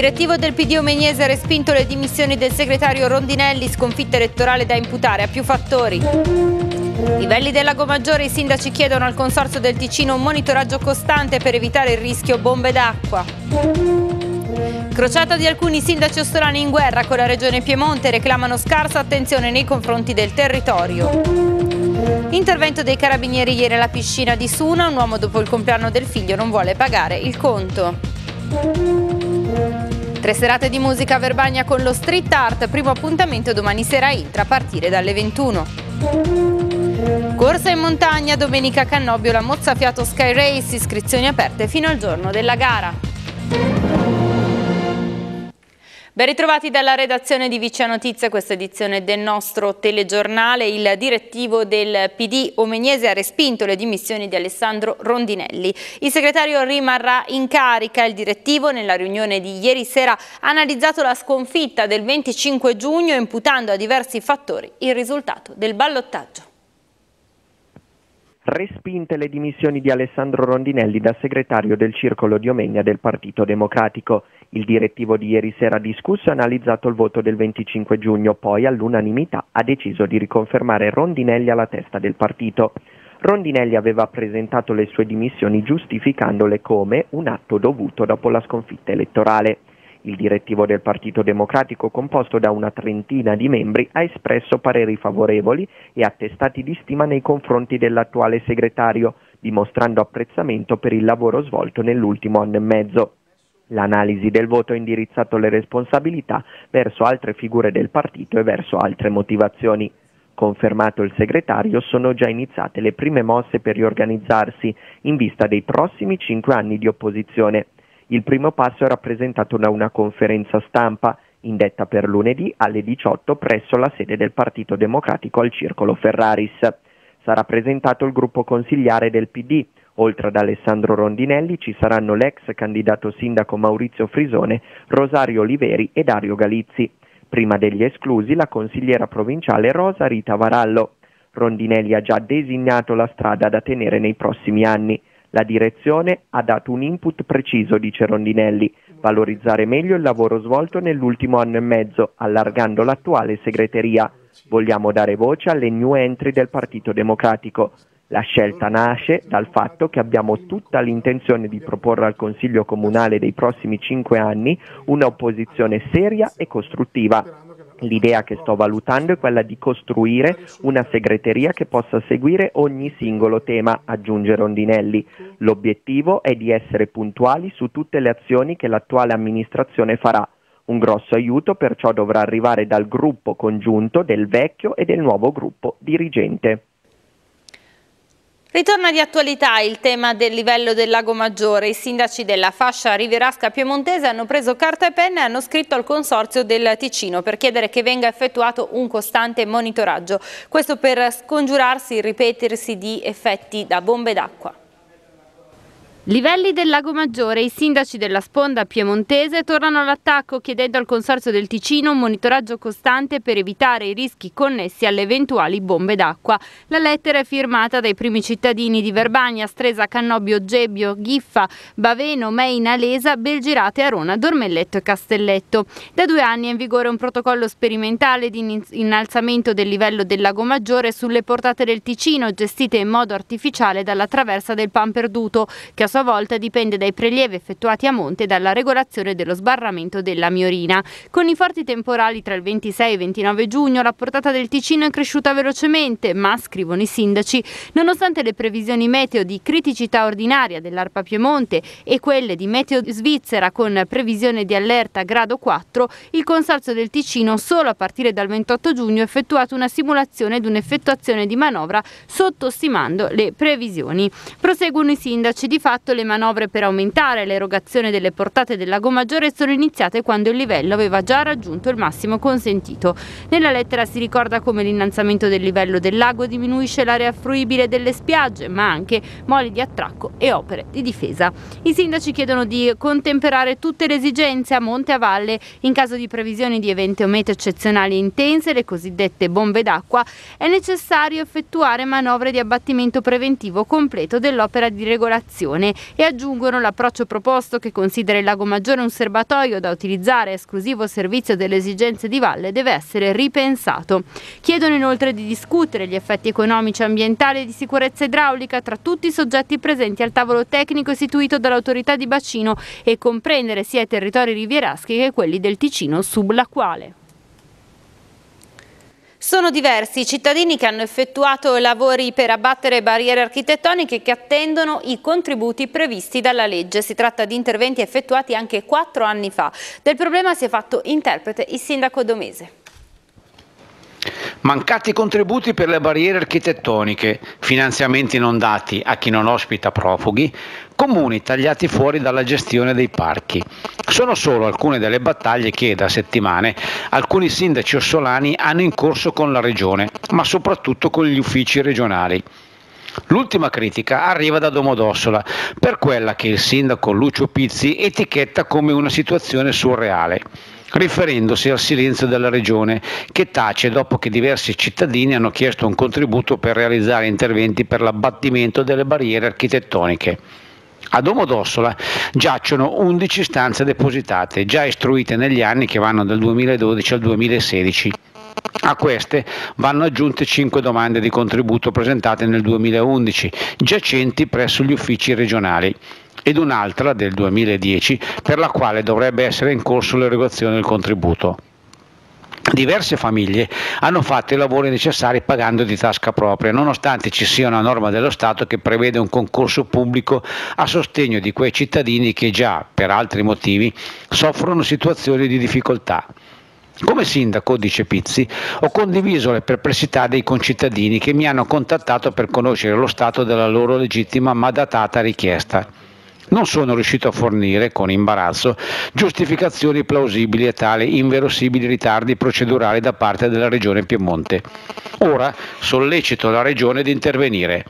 direttivo del PD Omegnese ha respinto le dimissioni del segretario Rondinelli, sconfitta elettorale da imputare a più fattori. Livelli del Lago Maggiore, i sindaci chiedono al Consorzio del Ticino un monitoraggio costante per evitare il rischio bombe d'acqua. Crociata di alcuni sindaci ostorani in guerra con la regione Piemonte reclamano scarsa attenzione nei confronti del territorio. Intervento dei carabinieri ieri alla piscina di Suna, un uomo dopo il compleanno del figlio non vuole pagare il conto. Tre serate di musica a Verbagna con lo street art, primo appuntamento domani sera a Intra a partire dalle 21. Corsa in montagna, domenica a Cannobio, la Mozzafiato Sky Race, iscrizioni aperte fino al giorno della gara. Ben ritrovati dalla redazione di Vicia Notizie, questa edizione del nostro telegiornale. Il direttivo del PD Omegnese ha respinto le dimissioni di Alessandro Rondinelli. Il segretario rimarrà in carica. Il direttivo nella riunione di ieri sera ha analizzato la sconfitta del 25 giugno imputando a diversi fattori il risultato del ballottaggio. Respinte le dimissioni di Alessandro Rondinelli da segretario del Circolo di Omegna del Partito Democratico. Il direttivo di ieri sera ha discusso e analizzato il voto del 25 giugno, poi all'unanimità ha deciso di riconfermare Rondinelli alla testa del partito. Rondinelli aveva presentato le sue dimissioni giustificandole come un atto dovuto dopo la sconfitta elettorale. Il direttivo del Partito Democratico, composto da una trentina di membri, ha espresso pareri favorevoli e attestati di stima nei confronti dell'attuale segretario, dimostrando apprezzamento per il lavoro svolto nell'ultimo anno e mezzo. L'analisi del voto ha indirizzato le responsabilità verso altre figure del partito e verso altre motivazioni. Confermato il segretario, sono già iniziate le prime mosse per riorganizzarsi in vista dei prossimi cinque anni di opposizione. Il primo passo è rappresentato da una conferenza stampa indetta per lunedì alle 18 presso la sede del Partito Democratico al Circolo Ferraris. Sarà presentato il gruppo consigliare del PD, Oltre ad Alessandro Rondinelli ci saranno l'ex candidato sindaco Maurizio Frisone, Rosario Oliveri e Dario Galizzi. Prima degli esclusi la consigliera provinciale Rosa Rita Varallo. Rondinelli ha già designato la strada da tenere nei prossimi anni. La direzione ha dato un input preciso, dice Rondinelli, valorizzare meglio il lavoro svolto nell'ultimo anno e mezzo, allargando l'attuale segreteria. Vogliamo dare voce alle new entry del Partito Democratico. La scelta nasce dal fatto che abbiamo tutta l'intenzione di proporre al Consiglio Comunale dei prossimi cinque anni un'opposizione seria e costruttiva. L'idea che sto valutando è quella di costruire una segreteria che possa seguire ogni singolo tema, aggiunge Rondinelli. L'obiettivo è di essere puntuali su tutte le azioni che l'attuale amministrazione farà. Un grosso aiuto perciò dovrà arrivare dal gruppo congiunto del vecchio e del nuovo gruppo dirigente. Ritorna di attualità il tema del livello del Lago Maggiore. I sindaci della fascia rivierasca piemontese hanno preso carta e penna e hanno scritto al Consorzio del Ticino per chiedere che venga effettuato un costante monitoraggio. Questo per scongiurarsi il ripetersi di effetti da bombe d'acqua. Livelli del Lago Maggiore, i sindaci della sponda piemontese tornano all'attacco chiedendo al Consorzio del Ticino un monitoraggio costante per evitare i rischi connessi alle eventuali bombe d'acqua. La lettera è firmata dai primi cittadini di Verbagna, Stresa, Cannobio, Gebbio, Ghiffa, Baveno, Meina, Lesa, Belgirate, Arona, Dormelletto e Castelletto. Da due anni è in vigore un protocollo sperimentale di innalzamento del livello del Lago Maggiore sulle portate del Ticino gestite in modo artificiale dalla traversa del Pan Perduto che sua volta dipende dai prelievi effettuati a monte e dalla regolazione dello sbarramento della Miorina. Con i forti temporali tra il 26 e il 29 giugno la portata del Ticino è cresciuta velocemente, ma, scrivono i sindaci, nonostante le previsioni meteo di criticità ordinaria dell'Arpa Piemonte e quelle di Meteo Svizzera con previsione di allerta grado 4, il Consorzio del Ticino solo a partire dal 28 giugno ha effettuato una simulazione ed un'effettuazione di manovra sottostimando le previsioni. Proseguono i sindaci di fatto fatto le manovre per aumentare l'erogazione delle portate del Lago Maggiore sono iniziate quando il livello aveva già raggiunto il massimo consentito. Nella lettera si ricorda come l'innalzamento del livello del lago diminuisce l'area fruibile delle spiagge, ma anche moli di attracco e opere di difesa. I sindaci chiedono di contemperare tutte le esigenze a monte e a valle in caso di previsioni di eventi o meteo eccezionali intense, le cosiddette bombe d'acqua, è necessario effettuare manovre di abbattimento preventivo completo dell'opera di regolazione bene e aggiungono l'approccio proposto che considera il Lago Maggiore un serbatoio da utilizzare a esclusivo servizio delle esigenze di valle deve essere ripensato. Chiedono inoltre di discutere gli effetti economici, ambientali e di sicurezza idraulica tra tutti i soggetti presenti al tavolo tecnico istituito dall'autorità di bacino e comprendere sia i territori rivieraschi che quelli del Ticino sublacquale. Sono diversi i cittadini che hanno effettuato lavori per abbattere barriere architettoniche che attendono i contributi previsti dalla legge. Si tratta di interventi effettuati anche quattro anni fa. Del problema si è fatto interprete il sindaco Domese. Mancati contributi per le barriere architettoniche, finanziamenti non dati a chi non ospita profughi, comuni tagliati fuori dalla gestione dei parchi. Sono solo alcune delle battaglie che da settimane alcuni sindaci ossolani hanno in corso con la regione, ma soprattutto con gli uffici regionali. L'ultima critica arriva da Domodossola per quella che il sindaco Lucio Pizzi etichetta come una situazione surreale riferendosi al silenzio della Regione, che tace dopo che diversi cittadini hanno chiesto un contributo per realizzare interventi per l'abbattimento delle barriere architettoniche. A Domodossola giacciono 11 stanze depositate, già istruite negli anni che vanno dal 2012 al 2016. A queste vanno aggiunte 5 domande di contributo presentate nel 2011, giacenti presso gli uffici regionali ed un'altra del 2010 per la quale dovrebbe essere in corso l'erogazione del contributo. Diverse famiglie hanno fatto i lavori necessari pagando di tasca propria, nonostante ci sia una norma dello Stato che prevede un concorso pubblico a sostegno di quei cittadini che già, per altri motivi, soffrono situazioni di difficoltà. Come sindaco, dice Pizzi, ho condiviso le perplessità dei concittadini che mi hanno contattato per conoscere lo stato della loro legittima ma datata richiesta non sono riuscito a fornire, con imbarazzo, giustificazioni plausibili a tali inverosimili ritardi procedurali da parte della Regione Piemonte. Ora sollecito la Regione di intervenire.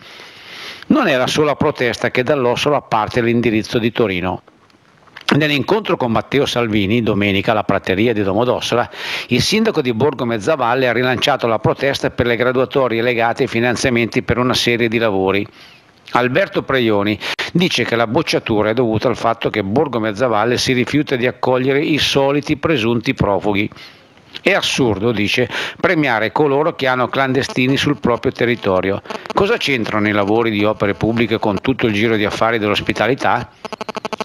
Non è la sola protesta che dall'Ossola parte l'indirizzo di Torino. Nell'incontro con Matteo Salvini, domenica alla prateria di Domodossola, il sindaco di Borgo Mezzavalle ha rilanciato la protesta per le graduatorie legate ai finanziamenti per una serie di lavori. Alberto Preioni dice che la bocciatura è dovuta al fatto che Borgo Mezzavalle si rifiuta di accogliere i soliti presunti profughi. È assurdo, dice, premiare coloro che hanno clandestini sul proprio territorio. Cosa c'entrano i lavori di opere pubbliche con tutto il giro di affari dell'ospitalità?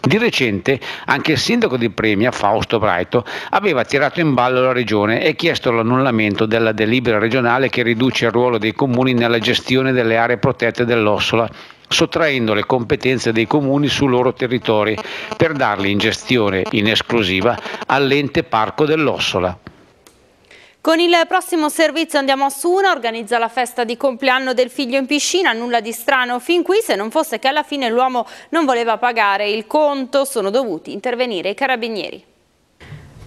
Di recente anche il sindaco di Premia, Fausto Braito, aveva tirato in ballo la regione e chiesto l'annullamento della delibera regionale che riduce il ruolo dei comuni nella gestione delle aree protette dell'Ossola sottraendo le competenze dei comuni sui loro territori per darle in gestione in esclusiva all'ente parco dell'Ossola. Con il prossimo servizio andiamo a Suna, organizza la festa di compleanno del figlio in piscina, nulla di strano fin qui se non fosse che alla fine l'uomo non voleva pagare il conto, sono dovuti intervenire i carabinieri.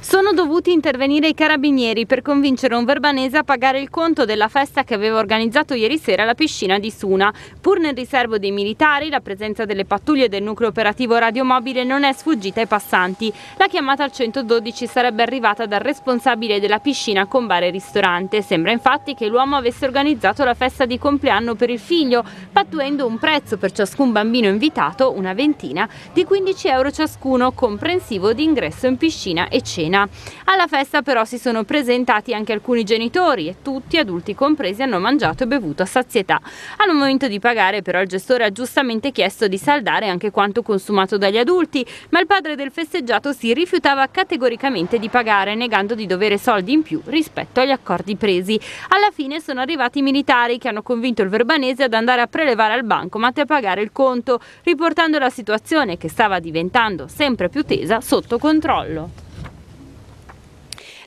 Sono dovuti intervenire i carabinieri per convincere un verbanese a pagare il conto della festa che aveva organizzato ieri sera alla piscina di Suna. Pur nel riservo dei militari, la presenza delle pattuglie del nucleo operativo radiomobile non è sfuggita ai passanti. La chiamata al 112 sarebbe arrivata dal responsabile della piscina con bar e ristorante. Sembra infatti che l'uomo avesse organizzato la festa di compleanno per il figlio, pattuendo un prezzo per ciascun bambino invitato, una ventina, di 15 euro ciascuno, comprensivo di ingresso in piscina e cena cena. Alla festa però si sono presentati anche alcuni genitori e tutti, adulti compresi, hanno mangiato e bevuto a sazietà. Al momento di pagare però il gestore ha giustamente chiesto di saldare anche quanto consumato dagli adulti, ma il padre del festeggiato si rifiutava categoricamente di pagare, negando di dovere soldi in più rispetto agli accordi presi. Alla fine sono arrivati i militari che hanno convinto il verbanese ad andare a prelevare al bancomat e a pagare il conto, riportando la situazione che stava diventando sempre più tesa sotto controllo.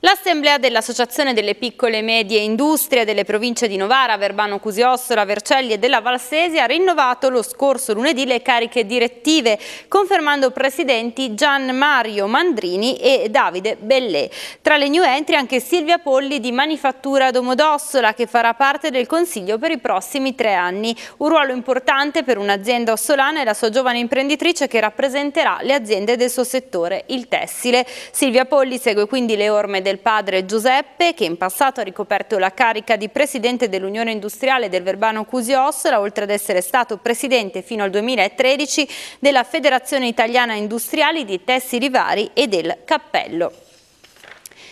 L'Assemblea dell'Associazione delle Piccole e Medie Industrie delle province di Novara, Verbano Cusiossola, Vercelli e della Valsesi ha rinnovato lo scorso lunedì le cariche direttive, confermando presidenti Gian Mario Mandrini e Davide Bellè. Tra le new entry anche Silvia Polli di Manifattura Domodossola che farà parte del Consiglio per i prossimi tre anni. Un ruolo importante per un'azienda ossolana e la sua giovane imprenditrice che rappresenterà le aziende del suo settore, il tessile. Silvia Polli segue quindi le orme del del padre Giuseppe, che in passato ha ricoperto la carica di presidente dell'Unione Industriale del Verbano Cusiossola, oltre ad essere stato presidente fino al 2013 della Federazione Italiana Industriali di Tessili Vari e del Cappello.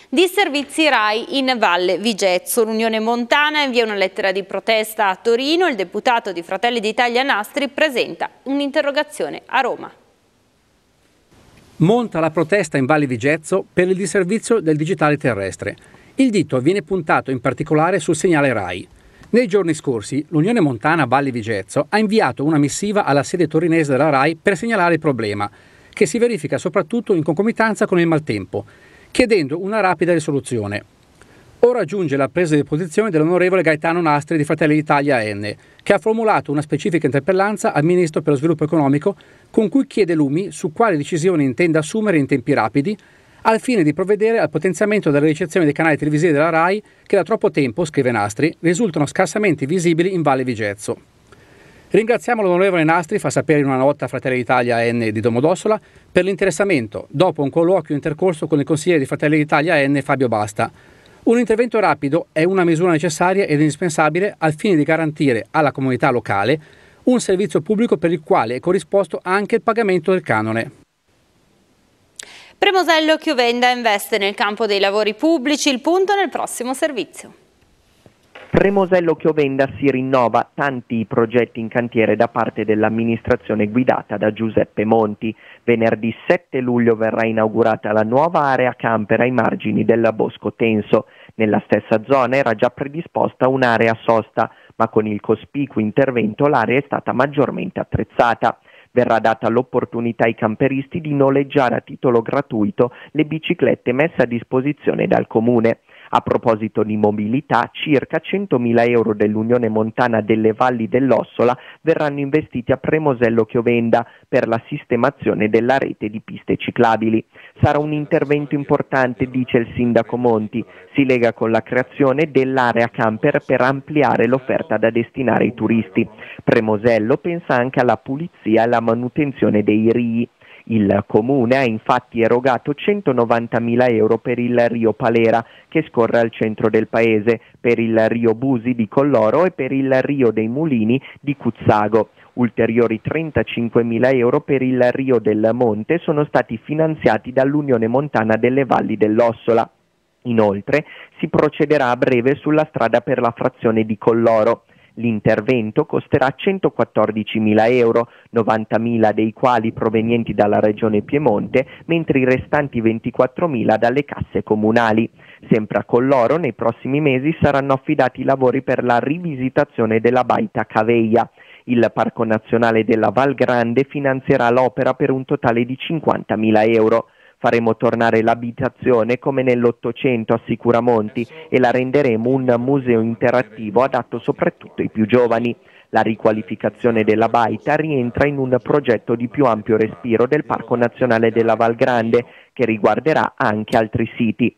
Di servizi RAI in Valle Vigezzo. L'Unione Montana invia una lettera di protesta a Torino. Il deputato di Fratelli d'Italia Nastri presenta un'interrogazione a Roma. Monta la protesta in Valle Vigezzo per il disservizio del digitale terrestre. Il dito viene puntato in particolare sul segnale RAI. Nei giorni scorsi l'Unione Montana Valle Vigezzo ha inviato una missiva alla sede torinese della RAI per segnalare il problema, che si verifica soprattutto in concomitanza con il maltempo chiedendo una rapida risoluzione. Ora giunge la presa di posizione dell'onorevole Gaetano Nastri di Fratelli d'Italia N, che ha formulato una specifica interpellanza al Ministro per lo Sviluppo Economico con cui chiede l'UMI su quali decisioni intende assumere in tempi rapidi al fine di provvedere al potenziamento della ricezione dei canali televisivi della RAI che da troppo tempo, scrive Nastri, risultano scarsamente visibili in Valle Vigezzo. Ringraziamo l'onorevole Nastri, fa sapere in una nota Fratelli d'Italia N di Domodossola, per l'interessamento, dopo un colloquio intercorso con il consigliere di Fratelli d'Italia N Fabio Basta. Un intervento rapido è una misura necessaria ed indispensabile al fine di garantire alla comunità locale un servizio pubblico per il quale è corrisposto anche il pagamento del canone. Premosello Chiovenda investe nel campo dei lavori pubblici, il punto nel prossimo servizio. Premosello Chiovenda si rinnova tanti progetti in cantiere da parte dell'amministrazione guidata da Giuseppe Monti. Venerdì 7 luglio verrà inaugurata la nuova area camper ai margini del Bosco Tenso. Nella stessa zona era già predisposta un'area sosta, ma con il cospicuo intervento l'area è stata maggiormente attrezzata verrà data l'opportunità ai camperisti di noleggiare a titolo gratuito le biciclette messe a disposizione dal comune. A proposito di mobilità, circa 100.000 euro dell'Unione Montana delle Valli dell'Ossola verranno investiti a Premosello Chiovenda per la sistemazione della rete di piste ciclabili. Sarà un intervento importante, dice il sindaco Monti. Si lega con la creazione dell'area camper per ampliare l'offerta da destinare ai turisti. Premosello pensa anche alla pulizia e alla manutenzione dei rii. Il comune ha infatti erogato 190.000 euro per il Rio Palera che scorre al centro del paese, per il Rio Busi di Colloro e per il Rio dei Mulini di Cuzzago. Ulteriori 35.000 euro per il Rio del Monte sono stati finanziati dall'Unione Montana delle Valli dell'Ossola. Inoltre si procederà a breve sulla strada per la frazione di Colloro. L'intervento costerà 114.000 euro, 90.000 dei quali provenienti dalla regione Piemonte, mentre i restanti 24.000 dalle casse comunali. Sempre a Colloro nei prossimi mesi saranno affidati i lavori per la rivisitazione della baita Caveia. Il Parco Nazionale della Val Grande finanzierà l'opera per un totale di 50.000 euro. Faremo tornare l'abitazione come nell'Ottocento a Sicuramonti e la renderemo un museo interattivo adatto soprattutto ai più giovani. La riqualificazione della baita rientra in un progetto di più ampio respiro del Parco Nazionale della Val Grande che riguarderà anche altri siti.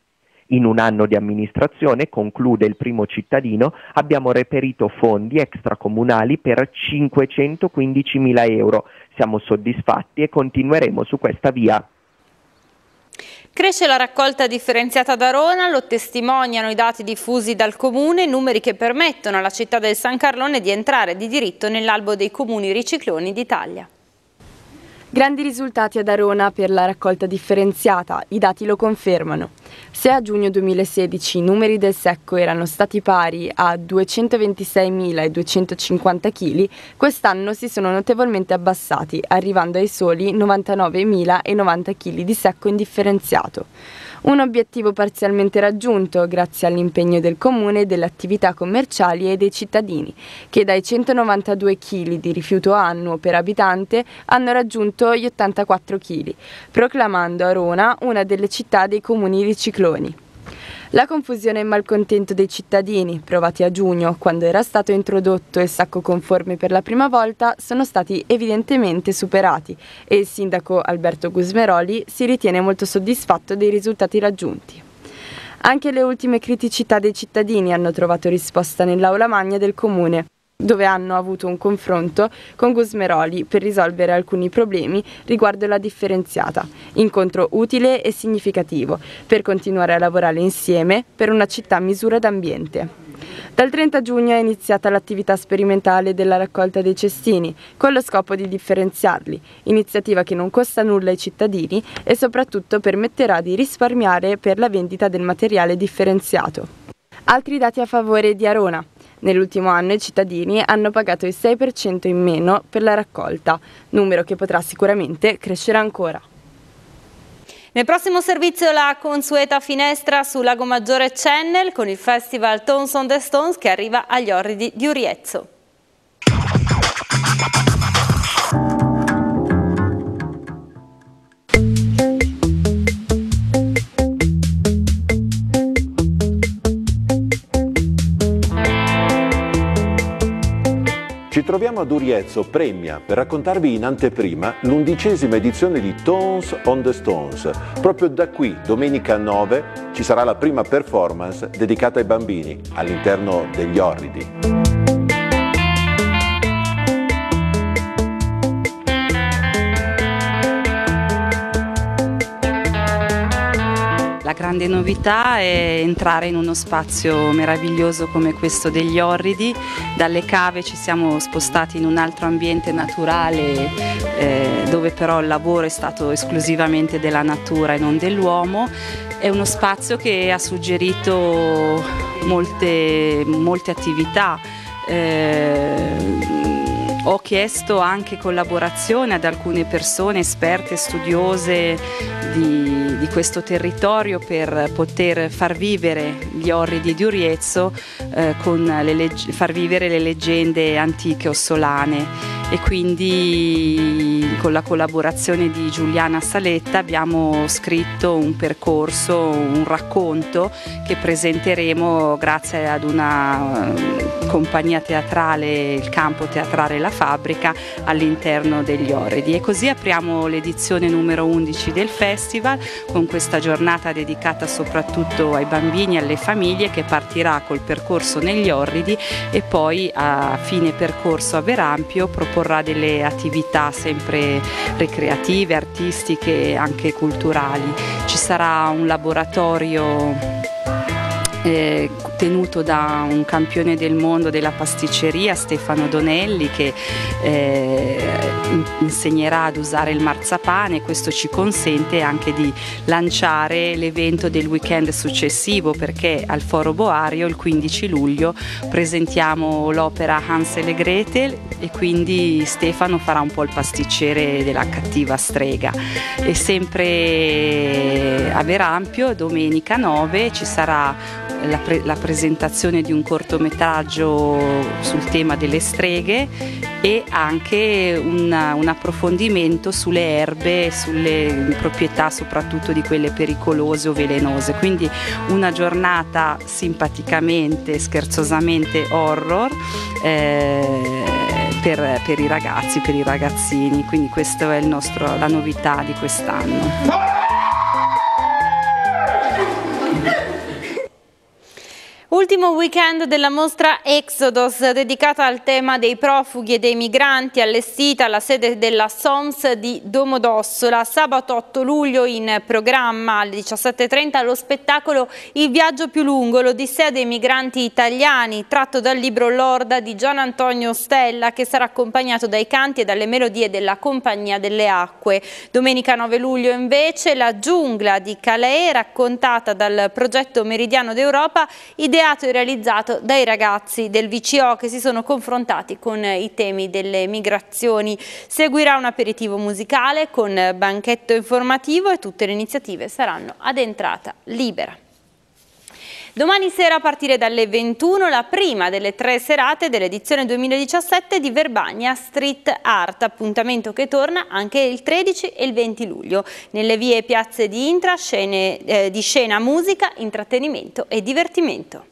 In un anno di amministrazione, conclude il primo cittadino, abbiamo reperito fondi extracomunali per 515.000 euro. Siamo soddisfatti e continueremo su questa via. Cresce la raccolta differenziata da Rona, lo testimoniano i dati diffusi dal Comune, numeri che permettono alla città del San Carlone di entrare di diritto nell'albo dei comuni ricicloni d'Italia. Grandi risultati ad Arona per la raccolta differenziata, i dati lo confermano. Se a giugno 2016 i numeri del secco erano stati pari a 226.250 kg, quest'anno si sono notevolmente abbassati, arrivando ai soli 99.090 kg di secco indifferenziato. Un obiettivo parzialmente raggiunto grazie all'impegno del comune delle attività commerciali e dei cittadini, che dai 192 kg di rifiuto annuo per abitante hanno raggiunto gli 84 kg, proclamando Arona una delle città dei comuni ricicloni. La confusione e il malcontento dei cittadini, provati a giugno, quando era stato introdotto il sacco conforme per la prima volta, sono stati evidentemente superati e il sindaco Alberto Gusmeroli si ritiene molto soddisfatto dei risultati raggiunti. Anche le ultime criticità dei cittadini hanno trovato risposta nell'aula magna del comune. Dove hanno avuto un confronto con Gusmeroli per risolvere alcuni problemi riguardo la differenziata. Incontro utile e significativo per continuare a lavorare insieme per una città a misura d'ambiente. Dal 30 giugno è iniziata l'attività sperimentale della raccolta dei cestini, con lo scopo di differenziarli, iniziativa che non costa nulla ai cittadini e soprattutto permetterà di risparmiare per la vendita del materiale differenziato. Altri dati a favore di Arona. Nell'ultimo anno i cittadini hanno pagato il 6% in meno per la raccolta, numero che potrà sicuramente crescere ancora. Nel prossimo servizio la consueta finestra su Lago Maggiore Channel con il festival Tones on the Stones che arriva agli orridi di Uriezzo. Ad Uriezzo, Premia, per raccontarvi in anteprima l'undicesima edizione di Tones on the Stones. Proprio da qui, domenica 9, ci sarà la prima performance dedicata ai bambini all'interno degli orridi. La grande novità è entrare in uno spazio meraviglioso come questo degli Orridi, dalle cave ci siamo spostati in un altro ambiente naturale eh, dove però il lavoro è stato esclusivamente della natura e non dell'uomo. È uno spazio che ha suggerito molte, molte attività. Eh, ho chiesto anche collaborazione ad alcune persone esperte, studiose di, di questo territorio per poter far vivere gli orridi di Uriezzo, eh, far vivere le leggende antiche ossolane e quindi con la collaborazione di Giuliana Saletta abbiamo scritto un percorso, un racconto che presenteremo grazie ad una eh, compagnia teatrale, il campo teatrale La Fabbrica all'interno degli Orridi e così apriamo l'edizione numero 11 del festival con questa giornata dedicata soprattutto ai bambini e alle famiglie che partirà col percorso negli Orridi e poi a fine percorso a Verampio proporrà proporrà delle attività sempre ricreative, artistiche e anche culturali. Ci sarà un laboratorio eh, tenuto da un campione del mondo della pasticceria, Stefano Donelli, che eh, insegnerà ad usare il marzapane. Questo ci consente anche di lanciare l'evento del weekend successivo perché al Foro Boario il 15 luglio presentiamo l'opera Hansel e Gretel e quindi Stefano farà un po' il pasticcere della cattiva strega. E sempre a Verampio, domenica 9, ci sarà la, pre la presentazione di un cortometraggio sul tema delle streghe e anche una, un approfondimento sulle erbe, sulle proprietà soprattutto di quelle pericolose o velenose. Quindi una giornata simpaticamente, scherzosamente horror. Eh, per, per, i ragazzi, per i ragazzini, quindi questa è nostro, la novità di quest'anno. Ultimo weekend della mostra Exodus dedicata al tema dei profughi e dei migranti allestita alla sede della SOMS di Domodossola. Sabato 8 luglio in programma alle 17.30 lo spettacolo Il viaggio più lungo, l'Odissea dei migranti italiani tratto dal libro Lorda di Gian Antonio Stella che sarà accompagnato dai canti e dalle melodie della Compagnia delle Acque. Domenica 9 luglio invece La giungla di Calais raccontata dal progetto Meridiano d'Europa ideato ideato e realizzato dai ragazzi del VCO che si sono confrontati con i temi delle migrazioni. Seguirà un aperitivo musicale con banchetto informativo e tutte le iniziative saranno ad entrata libera. Domani sera a partire dalle 21 la prima delle tre serate dell'edizione 2017 di Verbagna Street Art, appuntamento che torna anche il 13 e il 20 luglio. Nelle vie e piazze di Intra, scene, eh, di scena, musica, intrattenimento e divertimento.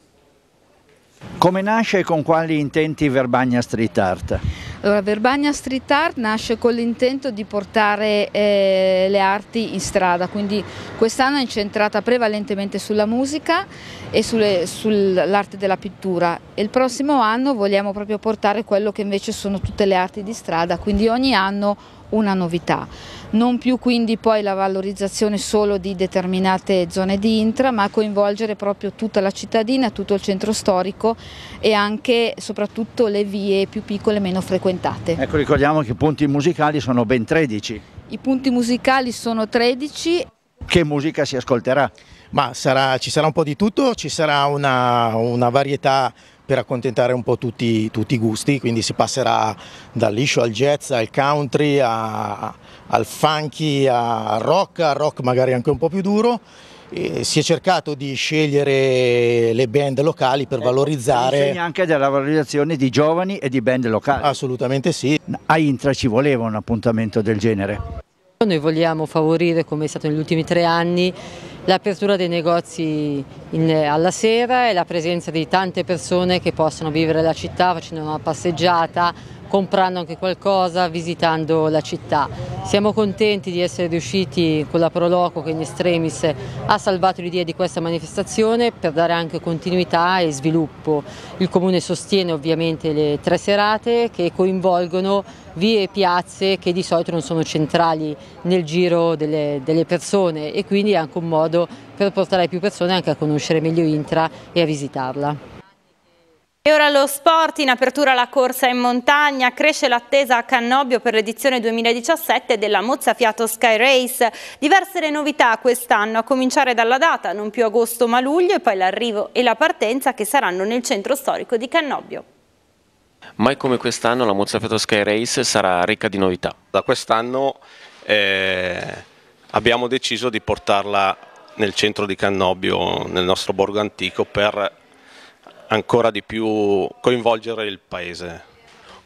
Come nasce e con quali intenti Verbagna Street Art? Allora, Verbania Street Art nasce con l'intento di portare eh, le arti in strada, quindi quest'anno è incentrata prevalentemente sulla musica e sull'arte della pittura e il prossimo anno vogliamo proprio portare quello che invece sono tutte le arti di strada, quindi ogni anno una novità. Non più quindi poi la valorizzazione solo di determinate zone di intra, ma coinvolgere proprio tutta la cittadina, tutto il centro storico e anche e soprattutto le vie più piccole e meno frequentate. Ecco, ricordiamo che i punti musicali sono ben 13. I punti musicali sono 13. Che musica si ascolterà? Ma sarà, ci sarà un po' di tutto, ci sarà una, una varietà per accontentare un po' tutti, tutti, i gusti, quindi si passerà dal liscio al jazz, al country, a, al funky, al rock, al rock magari anche un po' più duro. E si è cercato di scegliere le band locali per eh, valorizzare. Insegna anche della valorizzazione di giovani e di band locali. Assolutamente sì. A Intra ci voleva un appuntamento del genere. Noi vogliamo favorire, come è stato negli ultimi tre anni, l'apertura dei negozi in, alla sera e la presenza di tante persone che possono vivere la città facendo una passeggiata, comprando anche qualcosa, visitando la città. Siamo contenti di essere riusciti con la Proloco che in estremis ha salvato l'idea di questa manifestazione per dare anche continuità e sviluppo. Il Comune sostiene ovviamente le tre serate che coinvolgono vie e piazze che di solito non sono centrali nel giro delle, delle persone e quindi è anche un modo per portare più persone anche a conoscere meglio Intra e a visitarla. E ora lo sport, in apertura la corsa in montagna, cresce l'attesa a Cannobio per l'edizione 2017 della Mozzafiato Sky Race. Diverse le novità quest'anno, a cominciare dalla data, non più agosto ma luglio e poi l'arrivo e la partenza che saranno nel centro storico di Cannobio. Mai come quest'anno la Mozzafiato Sky Race sarà ricca di novità. Da quest'anno eh, abbiamo deciso di portarla nel centro di Cannobio, nel nostro borgo antico, per ancora di più coinvolgere il paese.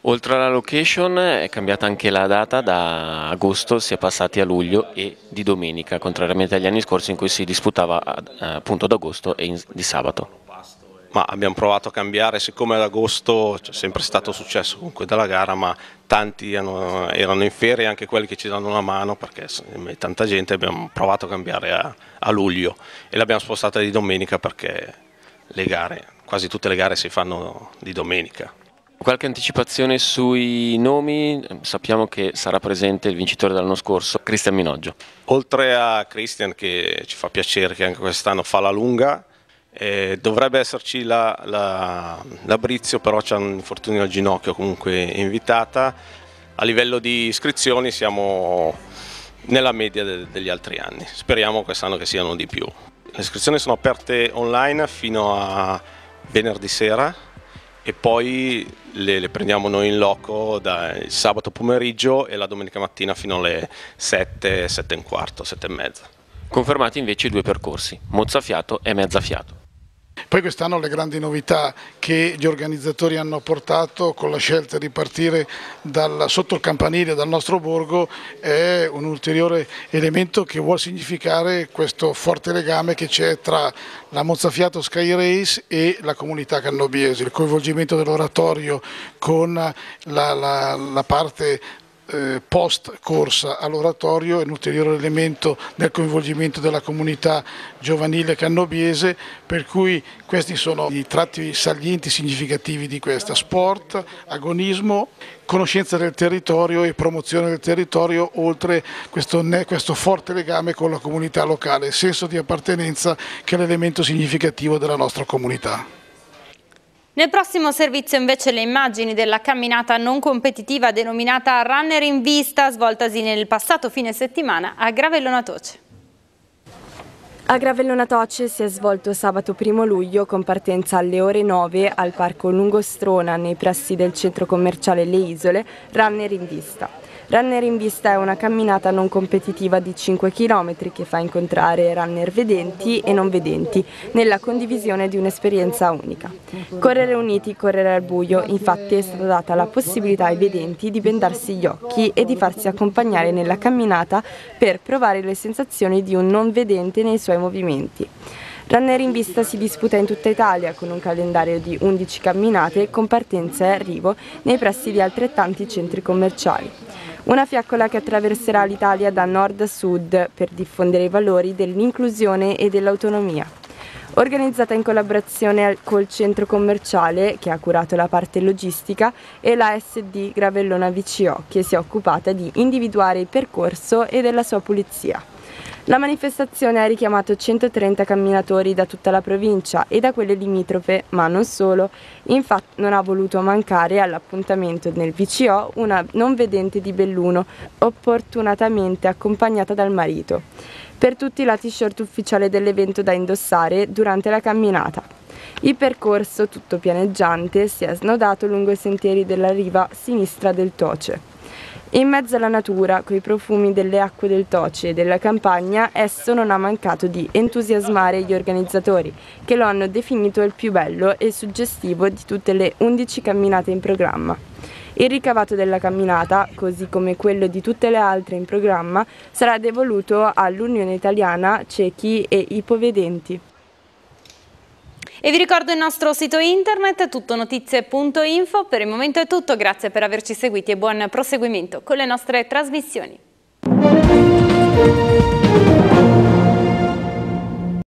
Oltre alla location è cambiata anche la data, da agosto si è passati a luglio e di domenica, contrariamente agli anni scorsi in cui si disputava eh, appunto d'agosto e di sabato. Ma abbiamo provato a cambiare, siccome ad agosto c'è sempre stato successo comunque della gara, ma tanti erano, erano in ferie, anche quelli che ci danno una mano, perché tanta gente abbiamo provato a cambiare a, a luglio e l'abbiamo spostata di domenica perché le gare quasi tutte le gare si fanno di domenica. Qualche anticipazione sui nomi? Sappiamo che sarà presente il vincitore dell'anno scorso, Cristian Minoggio. Oltre a Cristian che ci fa piacere che anche quest'anno fa la lunga, eh, dovrebbe esserci la, la, la Brizio, però c'è un infortunio al ginocchio comunque invitata. A livello di iscrizioni siamo nella media de, degli altri anni, speriamo quest'anno che siano di più. Le iscrizioni sono aperte online fino a venerdì sera e poi le, le, prendiamo noi in loco dal sabato pomeriggio e la domenica mattina fino alle 7, 7 e un quarto, 7 e mezza. Confermati invece i due percorsi, mozzafiato e mezzafiato. Poi quest'anno le grandi novità che gli organizzatori hanno portato con la scelta di partire dal, sotto il campanile dal nostro borgo è un ulteriore elemento che vuole significare questo forte legame che c'è tra la Mozzafiato Sky Race e la comunità cannobiese, il coinvolgimento dell'oratorio con la, la, la parte eh, post corsa all'oratorio è un ulteriore elemento del coinvolgimento della comunità giovanile cannobiese per cui questi sono i tratti salienti significativi di questa sport, agonismo, conoscenza del territorio e promozione del territorio oltre questo, questo forte legame con la comunità locale, senso di appartenenza che è l'elemento significativo della nostra comunità. Nel prossimo servizio invece le immagini della camminata non competitiva denominata Runner in Vista svoltasi nel passato fine settimana a Gravellona Toce. A Gravellona Toce si è svolto sabato 1 luglio con partenza alle ore 9 al parco Lungostrona nei pressi del centro commerciale Le Isole Runner in Vista. Runner in vista è una camminata non competitiva di 5 km che fa incontrare runner vedenti e non vedenti nella condivisione di un'esperienza unica. Correre uniti, correre al buio, infatti è stata data la possibilità ai vedenti di bendarsi gli occhi e di farsi accompagnare nella camminata per provare le sensazioni di un non vedente nei suoi movimenti. Runner in vista si disputa in tutta Italia con un calendario di 11 camminate con partenza e arrivo nei pressi di altrettanti centri commerciali. Una fiaccola che attraverserà l'Italia da nord a sud per diffondere i valori dell'inclusione e dell'autonomia. Organizzata in collaborazione col centro commerciale che ha curato la parte logistica e la SD Gravellona VCO che si è occupata di individuare il percorso e della sua pulizia. La manifestazione ha richiamato 130 camminatori da tutta la provincia e da quelle limitrofe, ma non solo. Infatti non ha voluto mancare all'appuntamento nel VCO una non vedente di Belluno, opportunatamente accompagnata dal marito. Per tutti la t-shirt ufficiale dell'evento da indossare durante la camminata. Il percorso, tutto pianeggiante, si è snodato lungo i sentieri della riva sinistra del Toce. In mezzo alla natura, coi profumi delle acque del Toce e della campagna, esso non ha mancato di entusiasmare gli organizzatori, che lo hanno definito il più bello e suggestivo di tutte le 11 camminate in programma. Il ricavato della camminata, così come quello di tutte le altre in programma, sarà devoluto all'Unione Italiana Ciechi e Ipovedenti. E vi ricordo il nostro sito internet tuttonotizie.info. Per il momento è tutto, grazie per averci seguiti e buon proseguimento con le nostre trasmissioni.